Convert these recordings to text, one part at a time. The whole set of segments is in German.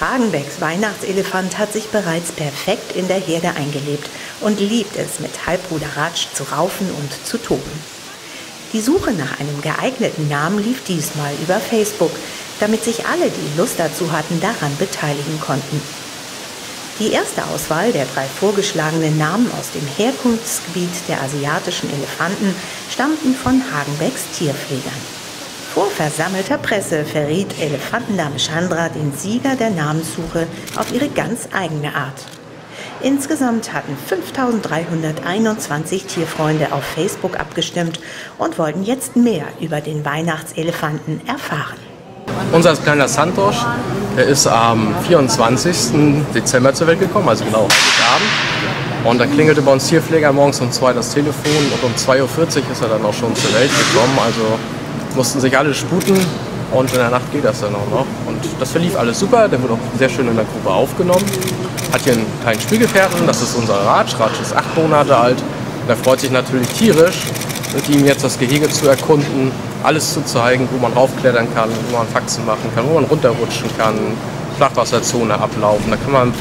Hagenbecks Weihnachtselefant hat sich bereits perfekt in der Herde eingelebt und liebt es, mit Halbbruder Ratsch zu raufen und zu toben. Die Suche nach einem geeigneten Namen lief diesmal über Facebook, damit sich alle, die Lust dazu hatten, daran beteiligen konnten. Die erste Auswahl der drei vorgeschlagenen Namen aus dem Herkunftsgebiet der asiatischen Elefanten stammten von Hagenbecks Tierpflegern. Vor versammelter Presse verriet Elefantendame Chandra den Sieger der Namenssuche auf ihre ganz eigene Art. Insgesamt hatten 5321 Tierfreunde auf Facebook abgestimmt und wollten jetzt mehr über den Weihnachtselefanten erfahren. Unser kleiner Santosch, der ist am 24. Dezember zur Welt gekommen, also genau heute Abend. Und dann klingelte bei uns Tierpfleger morgens um zwei das Telefon und um 2.40 Uhr ist er dann auch schon zur Welt gekommen. Also mussten sich alle sputen und in der Nacht geht das dann auch noch. Und das verlief alles super, der wurde auch sehr schön in der Gruppe aufgenommen. Hat hier einen kleinen Spielgefährten, das ist unser Ratsch. Ratsch ist acht Monate alt. Und er freut sich natürlich tierisch, mit ihm jetzt das Gehege zu erkunden, alles zu zeigen, wo man raufklettern kann, wo man Faxen machen kann, wo man runterrutschen kann, Flachwasserzone ablaufen. Da kann man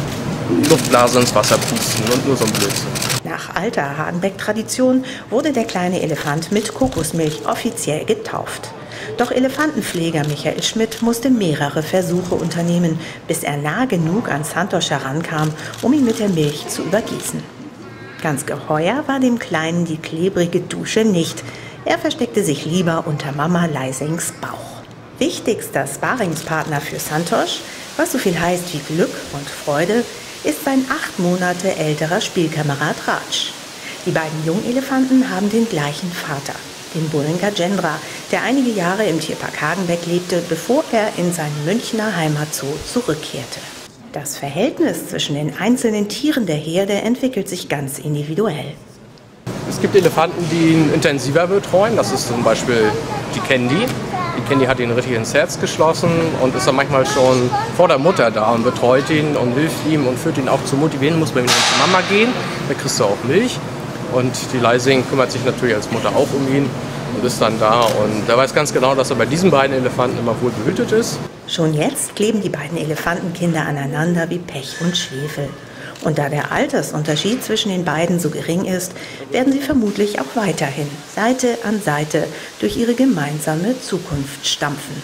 Luftblase ins Wasser pusten und nur so ein Blödsinn. Nach alter Hardenbeck-Tradition wurde der kleine Elefant mit Kokosmilch offiziell getauft. Doch Elefantenpfleger Michael Schmidt musste mehrere Versuche unternehmen, bis er nah genug an Santos herankam, um ihn mit der Milch zu übergießen. Ganz geheuer war dem Kleinen die klebrige Dusche nicht. Er versteckte sich lieber unter Mama Leisings Bauch. Wichtigster Sparingspartner für Santos, was so viel heißt wie Glück und Freude, ist sein acht Monate älterer Spielkamerad Raj. Die beiden Jungelefanten haben den gleichen Vater, den Bullen Gajendra, der einige Jahre im Tierpark Hagenbeck lebte, bevor er in seinen Münchner Heimatzoo zurückkehrte. Das Verhältnis zwischen den einzelnen Tieren der Herde entwickelt sich ganz individuell. Es gibt Elefanten, die ihn intensiver betreuen. Das ist zum Beispiel die Candy. Die Candy hat ihn richtig ins Herz geschlossen und ist dann manchmal schon vor der Mutter da und betreut ihn und hilft ihm und führt ihn auch zu motivieren. Muss bei ihm zu Mama gehen, da kriegst du auch Milch. Und die Leising kümmert sich natürlich als Mutter auch um ihn und ist dann da. Und er weiß ganz genau, dass er bei diesen beiden Elefanten immer wohl behütet ist. Schon jetzt kleben die beiden Elefantenkinder aneinander wie Pech und Schwefel. Und da der Altersunterschied zwischen den beiden so gering ist, werden sie vermutlich auch weiterhin Seite an Seite durch ihre gemeinsame Zukunft stampfen.